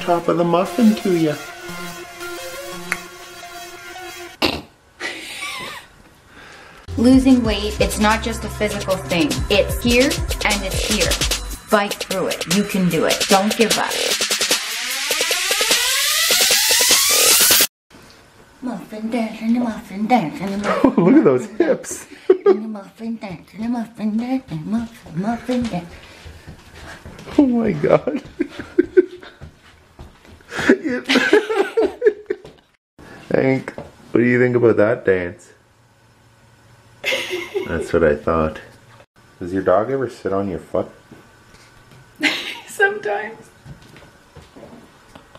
Top of the muffin to you. Losing weight, it's not just a physical thing. It's here and it's here. Fight through it. You can do it. Don't give up. Muffin the muffin dance and the muffin Look at those hips. Muffin dance the muffin dance the muffin muffin dance. Oh my god. Hank, what do you think about that dance? That's what I thought. Does your dog ever sit on your foot? Sometimes.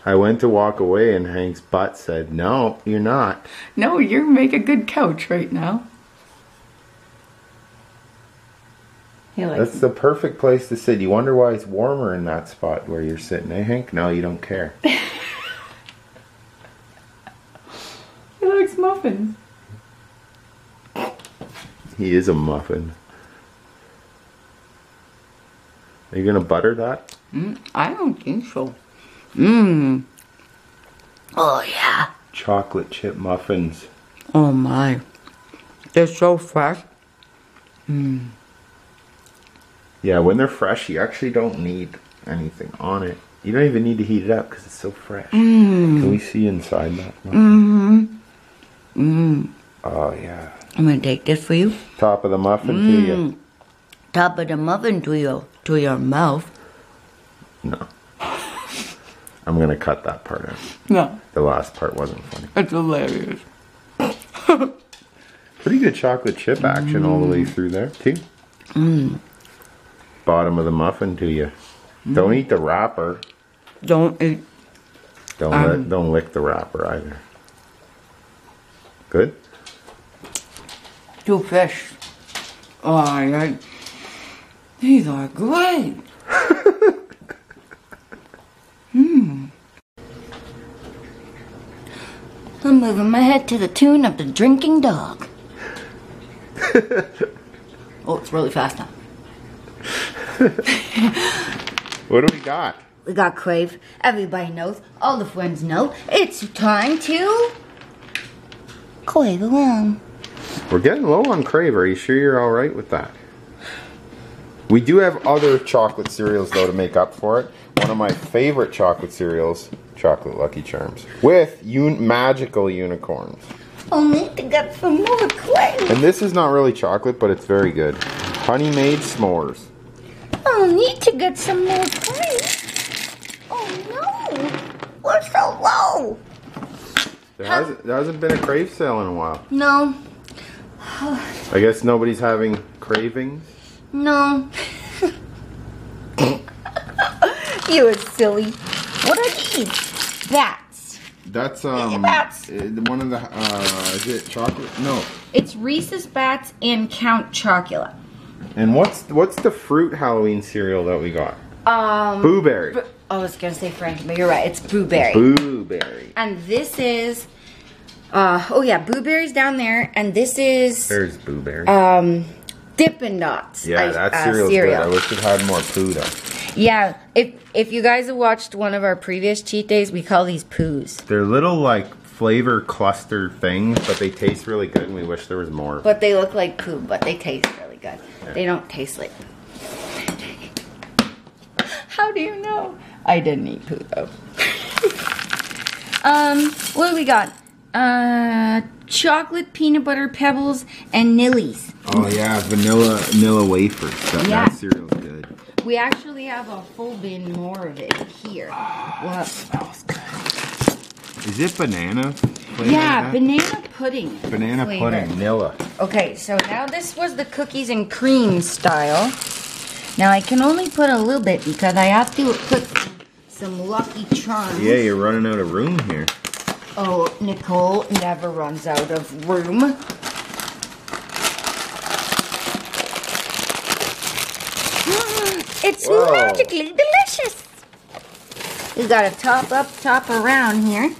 I went to walk away and Hank's butt said, No, you're not. No, you make a good couch right now. He likes That's the perfect place to sit. You wonder why it's warmer in that spot where you're sitting, eh, Hank? No, you don't care. he likes muffins. He is a muffin. Are you gonna butter that? Mm, I don't think so. Mmm. Oh yeah. Chocolate chip muffins. Oh my. They're so fresh. Yeah, when they're fresh, you actually don't need anything on it. You don't even need to heat it up because it's so fresh. Can we see inside that? Mm-hmm. Mmm. Oh yeah. I'm gonna take this for you. Top of the muffin to you. Mm. Top of the muffin to your to your mouth. No. I'm gonna cut that part out. No, The last part wasn't funny. it's hilarious. Pretty good chocolate chip action all the way through there too. Bottom of the muffin to you. Don't eat the wrapper. Don't eat. Don't Um. let, don't lick the wrapper either. Good. Two fish. Oh yeah. These are great. Hmm. I'm moving my head to the tune of the drinking dog. oh, it's really fast now. What do we got? We got Krave. Everybody knows. All the friends know. It's time to crave along. We're getting low on Krave. Are you sure you're all right with that? We do have other chocolate cereals though to make up for it. One of my favorite chocolate cereals, chocolate Lucky Charms, with un- magical unicorns. Only to get some more Krave. And this is not really chocolate, but it's very good. Honey Maid s'mores. I'll need to get some more Krave. Oh no. We're so low. There hasn't, there hasn't been a Krave sale in a while. No. I guess nobody's having cravings. No. you are silly. What are these? Bats. That's um That's- uh, one of the uh is it chocolate? No. It's Reese's Bats and Count Chocula. And what's what's the fruit Halloween cereal that we got? Um, Boo Berry. I was gonna say Frank, but you're right. It's Blueberry. Boo Berry. And this is, uh, oh yeah, Blueberry's down there, and this is There's Boo Berry. um, Dippin' Dots. yeah, I- that uh, cereal's cereal. good. I wish it had more poo though. Yeah, if if you guys have watched one of our previous cheat days, we call these poos. They're little like flavor cluster things, but they taste really good, and we wish there was more. But they look like poo, but they taste really good. They don't taste like. How do you know? I didn't eat poo though. um, what do we got? Uh, chocolate peanut butter pebbles and nillies. oh yeah, vanilla vanilla wafers. That, Yeah. that cereal's good. We actually have a full bin more of it here. Well, Smells good. Is it banana? Flavor, yeah, banana pudding. banana flavor. pudding, vanilla. Okay, so now this was the cookies and cream style. Now I can only put a little bit because I have to put some, some Lucky Charms. Yeah, you're running out of room here. Oh, Nicole never runs out of room. It's Whoa. magically delicious. You gotta top up, top around here.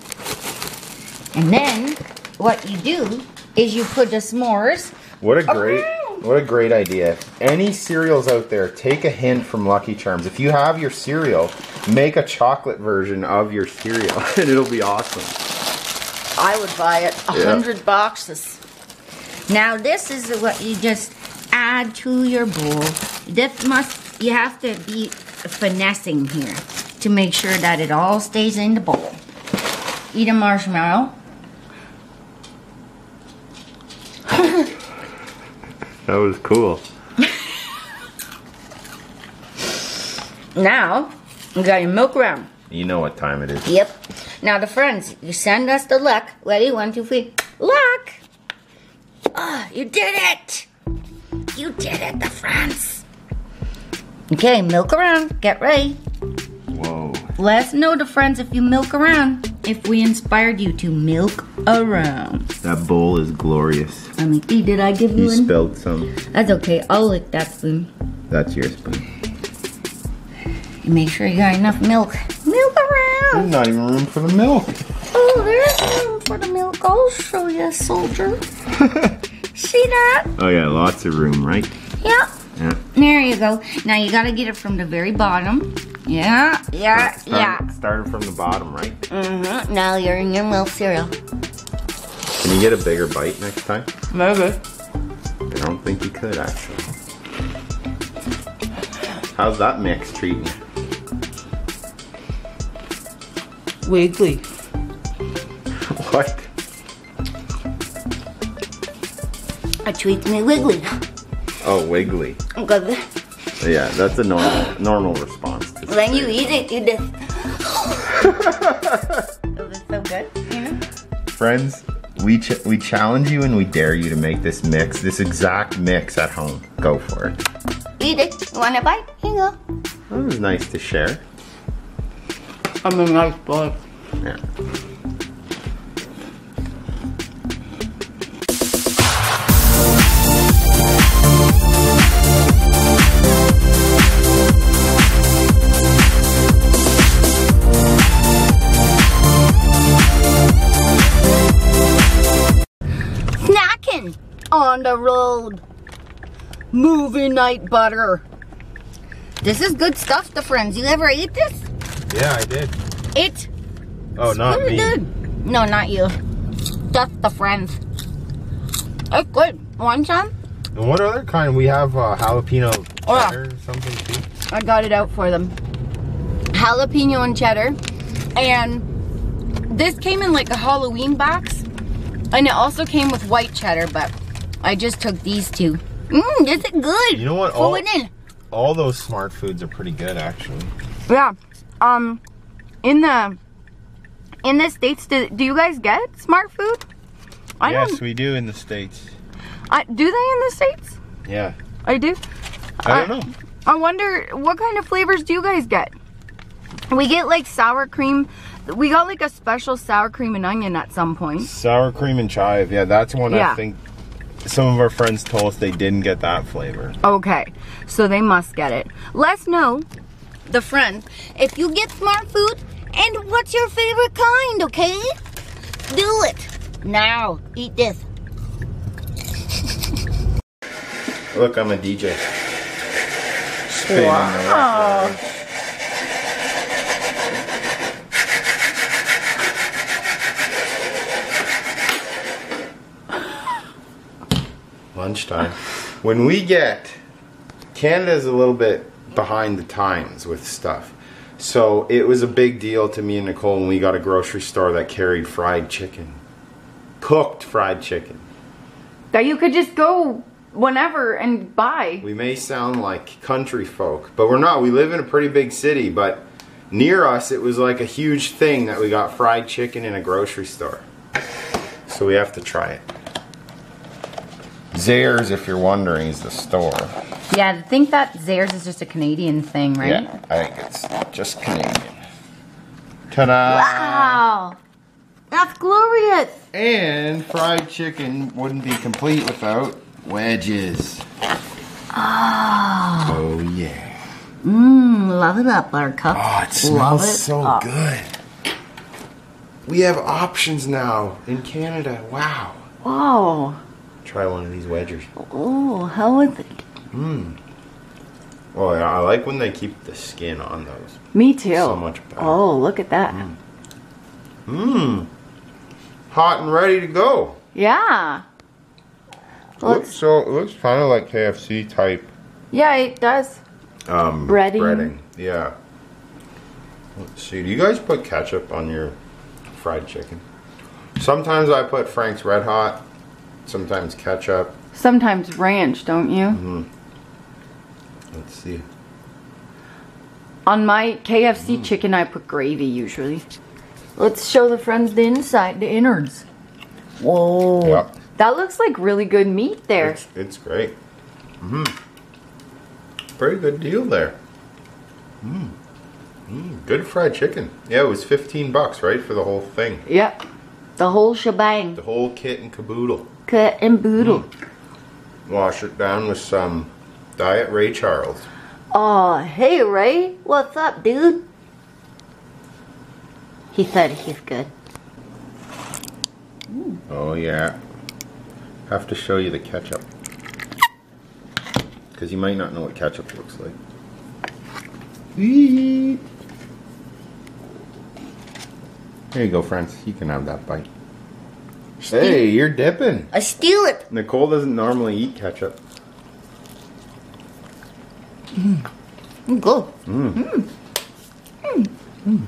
And then what you do is you put the s'mores What a great around. What a great idea. Any cereals out there, take a hint from Lucky Charms. If you have your cereal, make a chocolate version of your cereal and it'll be awesome. I would buy it. A Yeah. hundred boxes. Now this is what you just add to your bowl. This must you have to be finessing here to make sure that it all stays in the bowl. Eat a marshmallow. That was cool. Now we got your milk around. You know what time it is. Yep. Now the friends, you send us the luck. Ready? One, two, three. Luck! Ah, you did it! You did it, the friends. Okay, milk around. Get ready. Whoa. Let us know, the friends, if you milk around. If we inspired you to milk around. That bowl is glorious. I mean, did I give you You one? spilled some. That's okay. I'll lick that spoon. That's your spoon. And make sure you got enough milk. Milk around. There's not even room for the milk. Oh, there's room for the milk. I'll show you, soldier. See that? Oh yeah, lots of room, right? Yep. Yeah. There you go. Now you gotta get it from the very bottom. Yeah, yeah, yeah. Started from the bottom, right? Mm-hmm. Now you're in your milk cereal. Can you get a bigger bite next time? Maybe. I don't think you could actually. How's that mix treating you? Wiggly. What? It treats me wiggly. Oh, wiggly. Because Yeah, that's a normal normal response. To when you eat it, you just. It was so good, you know? Friends, we ch- we challenge you and we dare you to make this mix, this exact mix at home. Go for it. Eat it. You want a bite? Here you go. That was nice to share. I'm a nice boy. Yeah. On the road. Movie night butter. This is good stuff, the friends. You ever eat this? Yeah, I did. It Oh, not me. good. No, not you. Just the friends. It's good. Want some? And what other kind? We have uh, jalapeno Oh, cheddar or something too. I got it out for them. Jalapeno and cheddar. And this came in like a Halloween box. And it also came with white cheddar, but I just took these two. Mmm, this is good. You know what? All- in. All those smart foods are pretty good, actually. Yeah. Um, in the in the states, do, do you guys get smart food? I yes, we do in the states. I, do they in the states? Yeah. I do. I don't know. I wonder what kind of flavors do you guys get? We get like sour cream. We got like a special sour cream and onion at some point. Sour cream and chive. Yeah, that's one Yeah. I think some of our friends told us they didn't get that flavor. Okay, so they must get it. Let's know. The friends. If you get smart food, and what's your favorite kind, okay? Do it. Now, eat this. Look, I'm a DJ. Wow. Lunchtime. When we get Canada's a little bit behind the times with stuff. So it was a big deal to me and Nicole when we got a grocery store that carried fried chicken. Cooked fried chicken. That you could just go whenever and buy. We may sound like country folk, but we're not. We live in a pretty big city, but near us it was like a huge thing that we got fried chicken in a grocery store. So we have to try it. Zehrs, if you're wondering, is the store. Yeah, I think that Zehrs is just a Canadian thing, right? Yeah, I think it's just Canadian. Ta-da! Wow. That's glorious. And fried chicken wouldn't be complete without wedges. Oh. Oh yeah. Mmm, love it up, Buttercup. Oh, it Love smells it so up. good. We have options now in Canada. Wow. Wow. Try one of these wedgers. Oh, how is it? Oh yeah, I like when they keep the skin on those. Me too. So much better. Oh, look at that. Mmm. Hot and ready to go. Yeah. Looks so it looks kind of like KFC type Yeah, it does. um, Breading. breading. Yeah. Let's see. Do you guys put ketchup on your fried chicken? Sometimes I put Frank's Red Hot. Sometimes ketchup. Sometimes ranch, don't you? Let's see. On my KFC chicken, I put gravy usually. Let's show the friends the inside, the innards. Whoa. Yeah. That looks like really good meat there. It's, it's great. Mm. Pretty good deal there. Mm. Mm, good fried chicken. Yeah, it was 15 bucks, right, for the whole thing. Yep. The whole shebang. The whole kit and caboodle. And boodle. Hmm. Wash it down with some Diet Ray Charles. Oh, hey Ray. What's up, dude? He said he's good. Hmm. Oh, yeah. Have to show you the ketchup. Because you might not know what ketchup looks like. Whee! There you go, friends. You can have that bite. Hey, you're dipping. I steal it. Nicole doesn't normally eat ketchup. Mm, mm Good. Mm. Mm.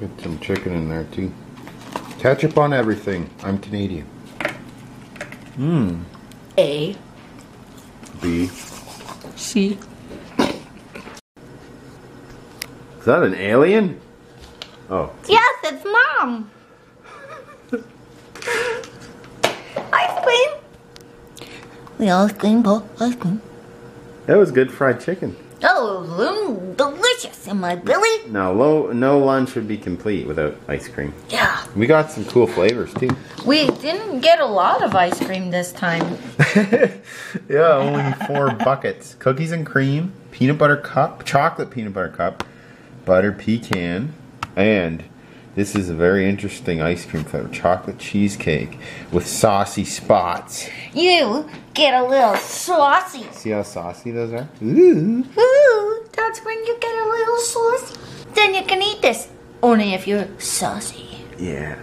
Get some chicken in there too. Ketchup on everything. I'm Canadian. Mmm. A. B. C. Is that an alien? Oh. Yes, it's mom. ice cream. The ice cream, Paul. Ice cream. That was good fried chicken. Oh, was mm, delicious in my belly. Now, low, no lunch would be complete without ice cream. Yeah. We got some cool flavors too. We didn't get a lot of ice cream this time. yeah, only four buckets. Cookies and cream, peanut butter cup, chocolate peanut butter cup, butter pecan, and this is a very interesting ice cream flavor, chocolate cheesecake with saucy spots. You get a little saucy. See how saucy those are? Ooh. Ooh, that's when you get a little saucy. Then you can eat this. Only if you're saucy. Yeah.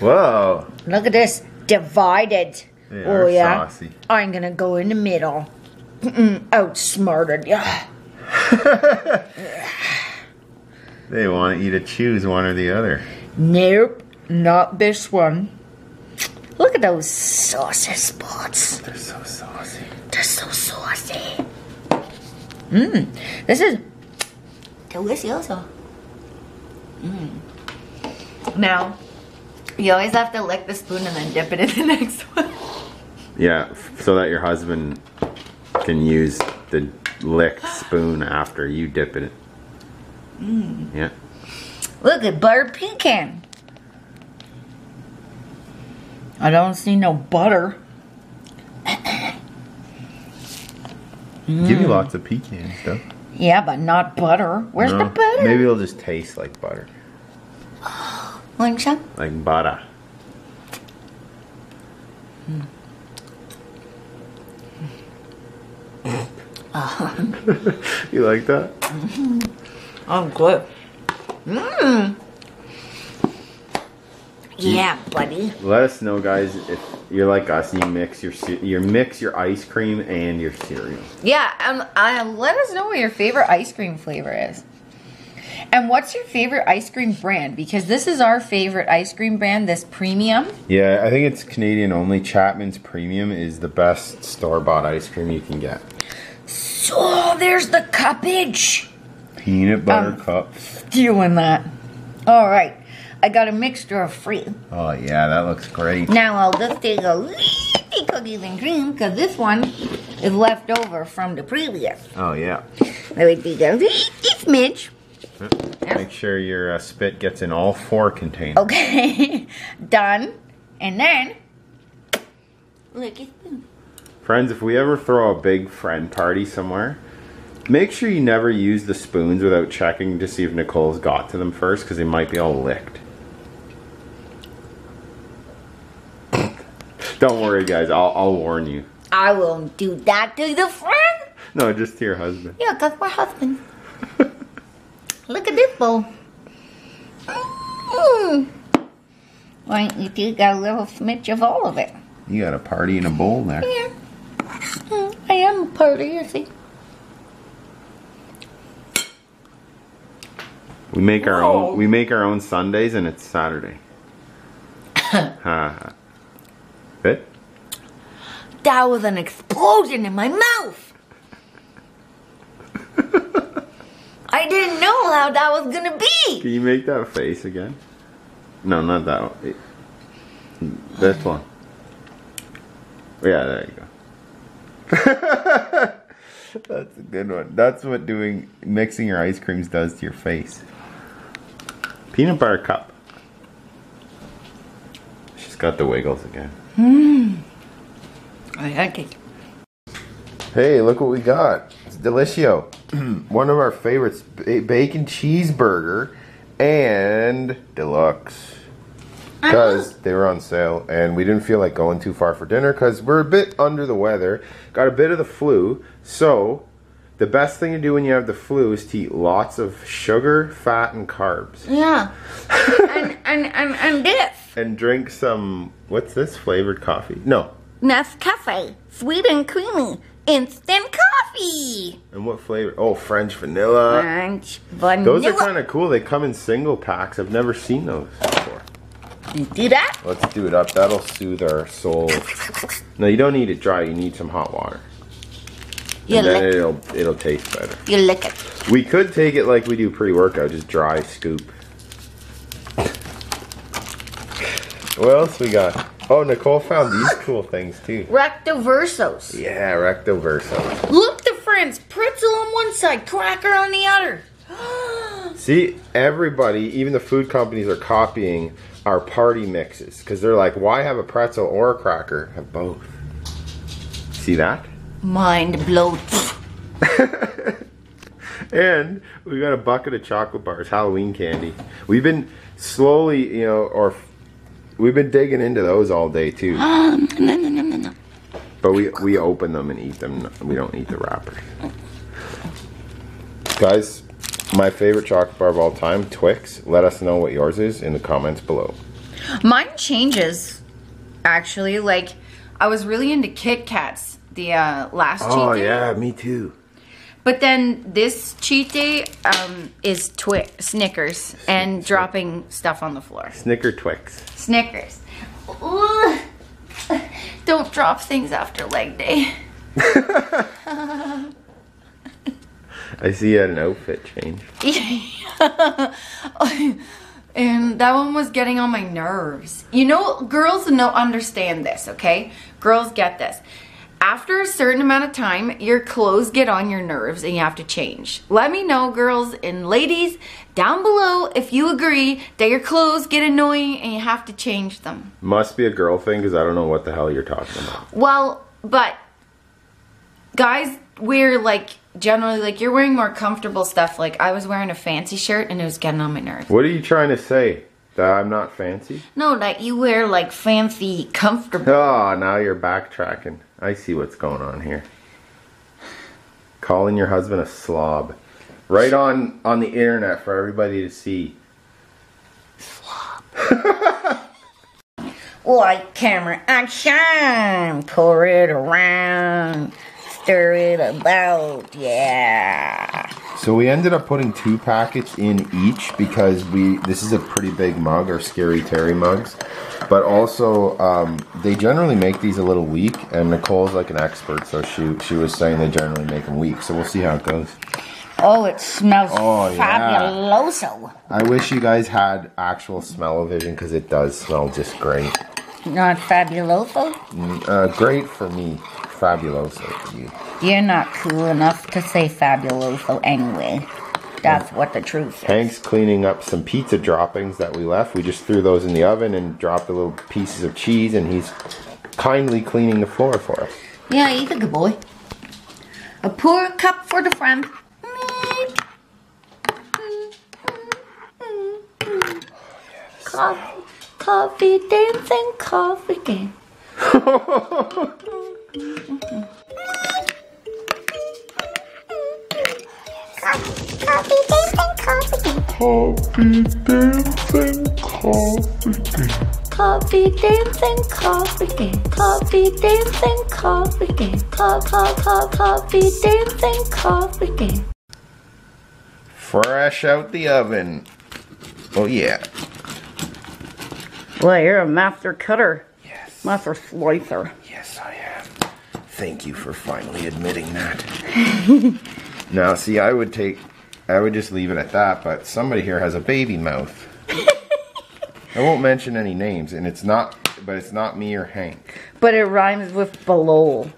Whoa. Look at this. Divided. They oh, yeah. saucy. I'm gonna go in the middle. Outsmarted. Yeah. They want you to choose one or the other. Nope, not this one. Look at those saucy spots. They're so saucy. They're so saucy. Mmm, this is delicioso. Mmm. Now, you always have to lick the spoon and then dip it in the next one. Yeah, so that your husband can use the licked spoon after you dip in it. Yeah. Look at buttered pecan. I don't see no butter. Give me mm. lots of pecan stuff. Yeah, but not butter. Where's the butter? Maybe it'll just taste like butter. Want some? Like butter. Hmm. you like that? Mm-hmm. Oh, good. Mmm. Yeah, buddy. Let us know, guys, if you're like us. You mix your ce- you mix your ice cream and your cereal. Yeah, um, uh, let us know what your favorite ice cream flavor is. And what's your favorite ice cream brand? Because this is our favorite ice cream brand, this premium. Yeah, I think it's Canadian only. Chapman's Premium is the best store bought ice cream you can get. So there's the cuppage. Peanut butter Um, cup. Doing that. All right. I got a mixture of free. Oh yeah, that looks great. Now I'll just take a little cookies and cream because this one is left over from the previous. Oh yeah. I would take a little smidge. Make sure your uh, spit gets in all four containers. Okay, done. And then, lick a spoon. Friends, if we ever throw a big friend party somewhere, Make sure you never use the spoons without checking to see if Nicole's got to them first, because they might be all licked. Don't worry, guys. I'll, I'll warn you. I won't do that to the friend. No, just to your husband. Yeah, that's my husband. Look at this bowl. Mm. Why don't you got a little smidge of all of it? You got a party in a bowl there. Yeah. Mm, I am a party, you see. We make our own. We make our own Sundays, and it's Saturday. Ha ha. That was an explosion in my mouth. I didn't know how that was gonna be. Can you make that face again? No, not that one. It- This one. Yeah, there you go. That's a good one. That's what doing mixing your ice creams does to your face. Peanut butter cup. She's got the wiggles again. Mmm. I like it. Hey, look what we got. It's Delissio. One of our favorites, ba- bacon cheeseburger and deluxe. Uh-huh. Because they were on sale and we didn't feel like going too far for dinner because we're a bit under the weather, got a bit of the flu. So, the best thing to do when you have the flu is to eat lots of sugar, fat, and carbs. Yeah. and, and, and, and this. And drink some, what's this, flavored coffee? No. Nescafe. Sweet and creamy. Instant coffee. And what flavor? Oh, French vanilla. French vanilla. Those are kind of cool. They come in single packs. I've never seen those before. Do that? Let's do it up. That'll soothe our soul. No, you don't need it dry. You need some hot water. You and then lick, it'll it'll taste better. you lick it. We could take it like we do pre-workout, just dry scoop. What else we got? Oh, Nicole found these cool things too. Rectoversos. Yeah, recto verso. Look, the friends. Pretzel on one side, cracker on the other. See, everybody, even the food companies, are copying our party mixes because they're like, why have a pretzel or a cracker? Have both. See that? Mind blown. And we got a bucket of chocolate bars, Halloween candy. We've been slowly, you know, or we've been digging into those all day too. Um, but we we open them and eat them. We don't eat the wrapper. Guys, my favorite chocolate bar of all time, Twix. Let us know what yours is in the comments below. Mine changes, actually. Like, I was really into Kit Kats the uh, last Oh cheat day. yeah, me too. But then this cheat day um, is Twi- Snickers and dropping stuff on the floor. Snicker Twix. Snickers. Ugh. Don't drop things after leg day. I see you had an outfit change. and that one was getting on my nerves. You know, girls know understand this, okay? Girls get this. After a certain amount of time, your clothes get on your nerves and you have to change. Let me know, girls and ladies, down below if you agree that your clothes get annoying and you have to change them. Must be a girl thing because I don't know what the hell you're talking about. Well, but guys wear like generally like you're wearing more comfortable stuff. Like I was wearing a fancy shirt and it was getting on my nerves. What are you trying to say? That I'm not fancy? No, that you wear like fancy, comfortable. Oh, now you're backtracking. I see what's going on here. Calling your husband a slob. Right on on the internet for everybody to see. Like camera action. Pour it around. Stir it about. Yeah. So we ended up putting two packets in each because we this is a pretty big mug, our Scary Terry mugs. But also, um, they generally make these a little weak, and Nicole's like an expert, so she she was saying they generally make them weak. So we'll see how it goes. Oh, it smells Oh, yeah. fabuloso. I wish you guys had actual smell-o-vision because it does smell just great. Not fabuloso? Uh, great for me, fabuloso for you. You're not cool enough to say fabuloso anyway. That's what the truth is. Hank's cleaning up some pizza droppings that we left. We just threw those in the oven and dropped the little pieces of cheese, and he's kindly cleaning the floor for us. Yeah, he's a good boy. A poor cup for the friend. Coffee, coffee, dancing, coffee game. coffee, coffee, dancing, coffee game. Coffee dancing coffee game. Coffee dancing, coffee game. Coffee dancing, coffee game. Co- co- co- coffee dancing, coffee game. Fresh out the oven. Oh yeah. Well, you're a master cutter. Yes. Master slicer. Yes, I am. Thank you for finally admitting that. now, see, I would take, I would just leave it at that, but somebody here has a baby mouth. I won't mention any names, and it's not, but it's not me or Hank. But it rhymes with below.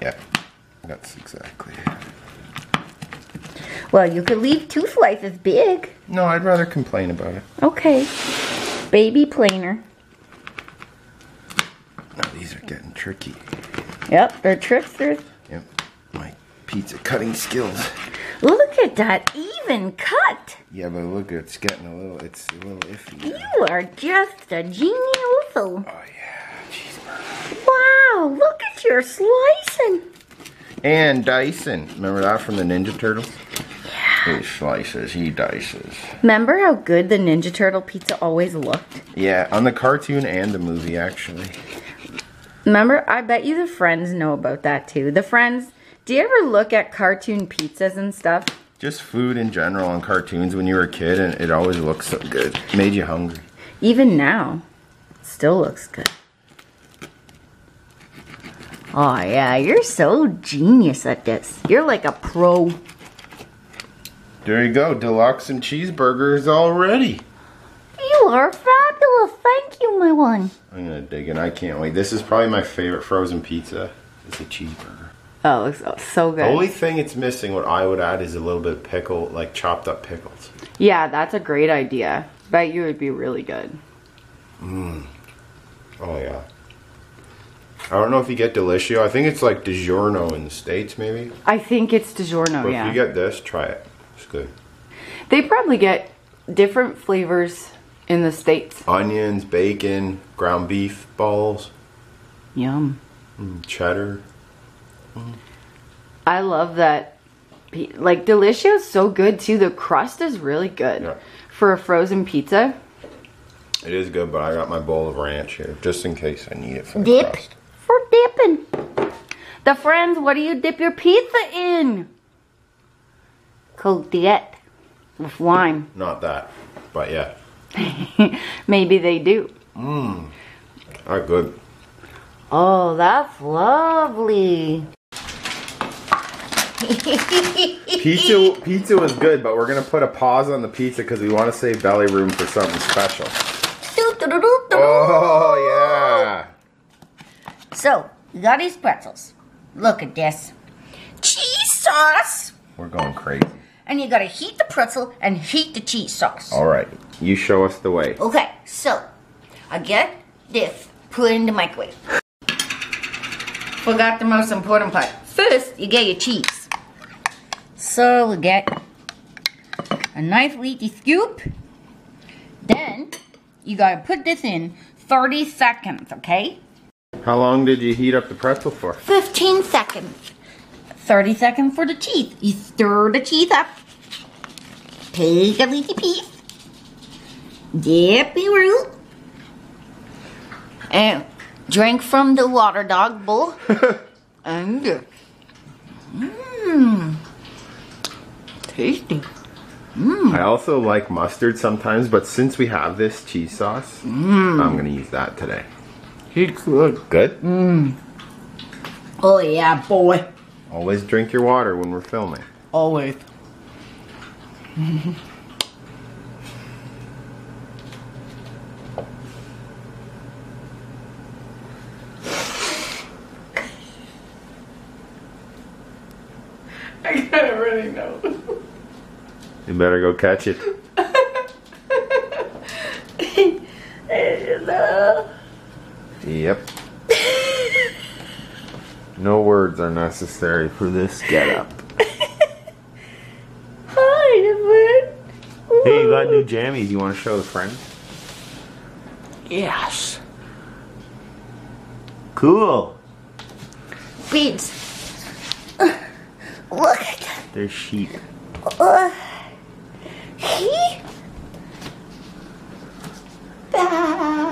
Yeah, that's exactly it. Well, you could leave two slices big. No, I'd rather complain about it. Okay. Baby planer. Now, these are getting tricky. Yep, they're tricksters. Yep, my pizza cutting skills. Look at that even cut. Yeah, but look, it's getting a little, it's a little iffy. You are just a genius. Oh yeah, cheeseburger. Wow, look at your slicing. And Dyson. Remember that from the Ninja Turtles? Yeah. He slices, he dices. Remember how good the Ninja Turtle pizza always looked? Yeah, on the cartoon and the movie, actually. Remember, I bet you the friends know about that too. The friends, do you ever look at cartoon pizzas and stuff? Just food in general and cartoons when you were a kid, and it always looked so good. Made you hungry. Even now, still looks good. Oh, yeah, you're so genius at this. You're like a pro. There you go, deluxe and cheeseburgers already. You are fabulous. Thank you, my one. I'm gonna dig in. I can't wait. This is probably my favorite frozen pizza. It's a cheeseburger. Oh, it looks oh, so good. The only thing it's missing, what I would add, is a little bit of pickle, like chopped up pickles. yeah, that's a great idea. Bet you would be really good. Mmm. Oh yeah. I don't know if you get Delissio. I think it's like DiGiorno in the States, maybe. I think it's DiGiorno, But yeah. if you get this, try it. It's good. they probably get different flavors in the States. Onions, bacon, ground beef balls, Yum. Mm, cheddar. I love that. Like, Delissio is so good too. The crust is really good Yeah. for a frozen pizza. It is good, but I got my bowl of ranch here, just in case I need it for the Dip crust. for dipping. The friends, what do you dip your pizza in? Coquillette with wine. Not that, but yeah. Maybe they do. Mmm. Are good. Oh, that's lovely. Pizza, pizza was good, but we're gonna put a pause on the pizza because we want to save belly room for something special. Oh yeah. So, we got these pretzels. Look at this. Cheese sauce. We're going crazy. And you gotta heat the pretzel and heat the cheese sauce. All right, you show us the way. Okay, so I get this, put it in the microwave. Forgot the most important part. First, you get your cheese. So we get a nice leafy scoop. Then you gotta put this in 30 seconds, okay? How long did you heat up the pretzel for? 15 seconds. 30 seconds for the cheese. You stir the cheese up. Take a leafy piece. Dip your root. And drink from the water dog bowl. and mmm. Tasty. Mm. I also like mustard sometimes, but since we have this cheese sauce, mm. I'm gonna use that today. It's good. Good. Mm. Oh yeah, boy. Always drink your water when we're filming. Always. I gotta really know. You better go catch it. Yep. No words are necessary for this getup. Hi, Edward. Hey, you got new jammies. You want to show the friends? Yes. Cool. Beads. Look at that. They're sheep. Uh, he? Ah.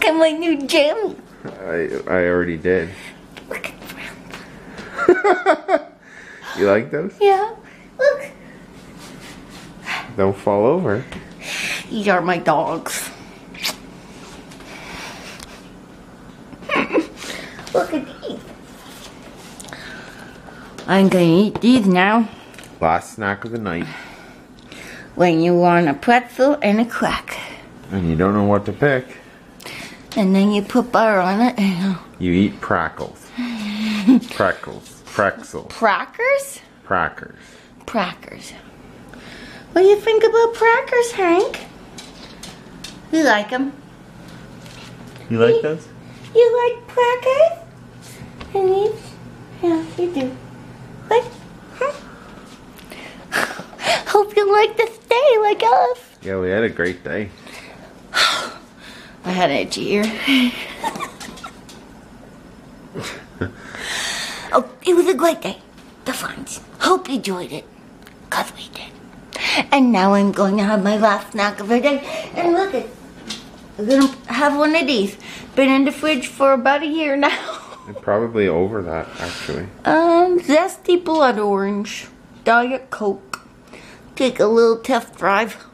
Look at my new gym. I I already did. Look at You like those? yeah. Look. Don't fall over. These are my dogs. Look at these. I'm gonna eat these now. Last snack of the night, When you want a pretzel and a crack. and you don't know what to pick. And then you put butter on it and You eat prackles. Prackles. Pretzels. Crackers? Prackers. crackers. What do you think about crackers, Hank? You like them? You like those? You like crackers? And you? Yeah, you do. What? Huh? Hope you like this day like us. Yeah, we had a great day. I had an itchy ear. oh, it was a great day. The finds. Hope you enjoyed it. Cause we did. And now I'm going to have my last snack of the day. And look at I'm gonna have one of these. Been in the fridge for about a year now. Probably over that, actually. Um, zesty blood orange. Diet Coke. Take a little test drive.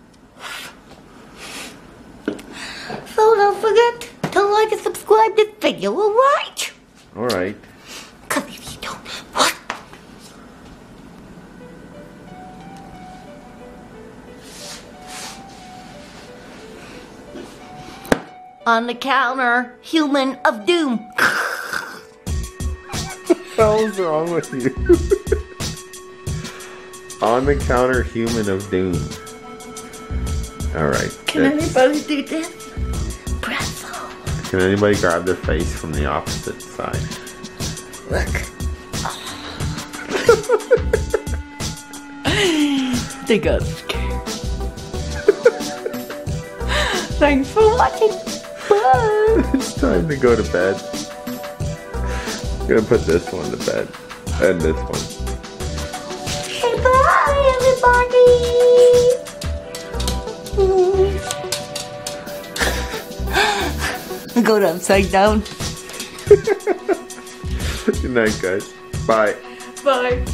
So don't forget to like and subscribe to this video, alright? Alright. Cause if you don't, what? On the counter, human of doom. hell's wrong with you? On the counter human of doom. Alright. Can that's- anybody do this? Pretzel. Can anybody grab their face from the opposite side? Look. They got scared. Thanks for watching. Bye. It's time to go to bed. I'm gonna put this one to bed. And this one. Say bye, everybody. Go to upside down. Good night, guys. Bye. Bye.